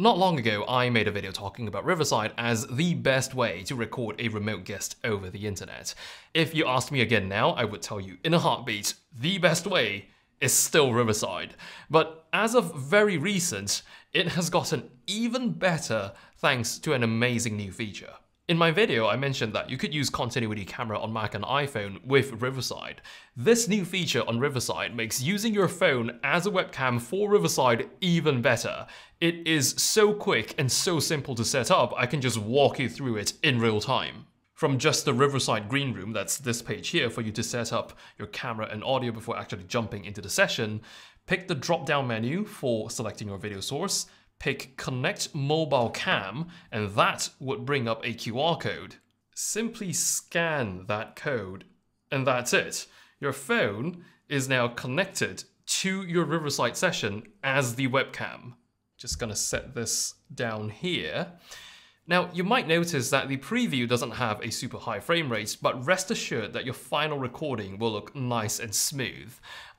Not long ago, I made a video talking about Riverside as the best way to record a remote guest over the internet. If you asked me again now, I would tell you in a heartbeat, the best way is still Riverside. But as of very recent, it has gotten even better thanks to an amazing new feature. In my video, I mentioned that you could use continuity camera on Mac and iPhone with Riverside. This new feature on Riverside makes using your phone as a webcam for Riverside even better. It is so quick and so simple to set up, I can just walk you through it in real time. From just the Riverside Green Room, that's this page here for you to set up your camera and audio before actually jumping into the session, pick the drop-down menu for selecting your video source, pick Connect Mobile Cam, and that would bring up a QR code. Simply scan that code, and that's it. Your phone is now connected to your Riverside session as the webcam. Just gonna set this down here. Now, you might notice that the preview doesn't have a super high frame rate, but rest assured that your final recording will look nice and smooth.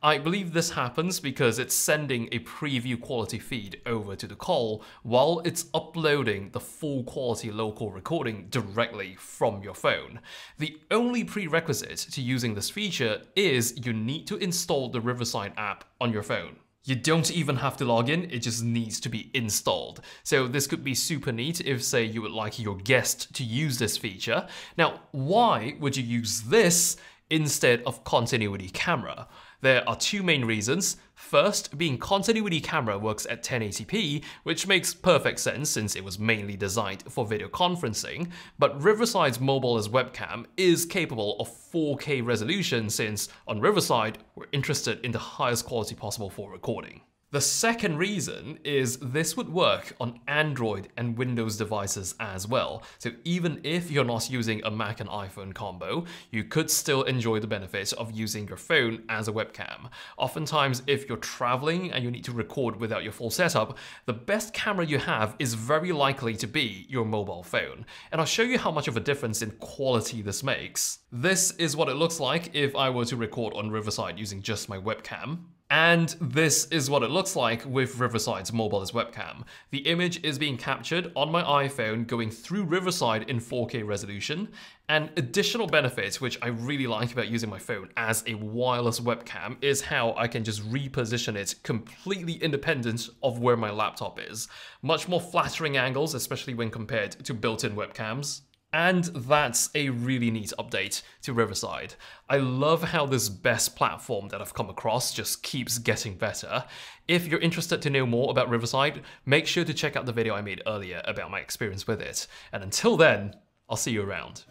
I believe this happens because it's sending a preview quality feed over to the call while it's uploading the full quality local recording directly from your phone. The only prerequisite to using this feature is you need to install the Riverside app on your phone. You don't even have to log in, it just needs to be installed. So this could be super neat if say you would like your guest to use this feature. Now, why would you use this instead of continuity camera? There are two main reasons. First, being continuity camera works at 1080p, which makes perfect sense since it was mainly designed for video conferencing, but Riverside's mobile as webcam is capable of 4K resolution since on Riverside, we're interested in the highest quality possible for recording. The second reason is this would work on Android and Windows devices as well. So even if you're not using a Mac and iPhone combo, you could still enjoy the benefits of using your phone as a webcam. Oftentimes, if you're traveling and you need to record without your full setup, the best camera you have is very likely to be your mobile phone. And I'll show you how much of a difference in quality this makes. This is what it looks like if I were to record on Riverside using just my webcam. And this is what it looks like with Riverside's mobile as webcam. The image is being captured on my iPhone going through Riverside in 4K resolution. An additional benefit, which I really like about using my phone as a wireless webcam, is how I can just reposition it completely independent of where my laptop is. Much more flattering angles, especially when compared to built-in webcams. And that's a really neat update to Riverside. I love how this best platform that I've come across just keeps getting better. If you're interested to know more about Riverside, make sure to check out the video I made earlier about my experience with it. And until then, I'll see you around.